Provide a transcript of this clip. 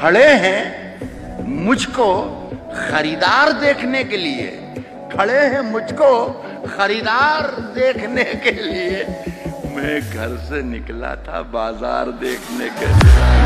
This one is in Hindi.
खड़े हैं मुझको खरीदार देखने के लिए। खड़े हैं मुझको खरीदार देखने के लिए। मैं घर से निकला था बाज़ार देखने के लिए।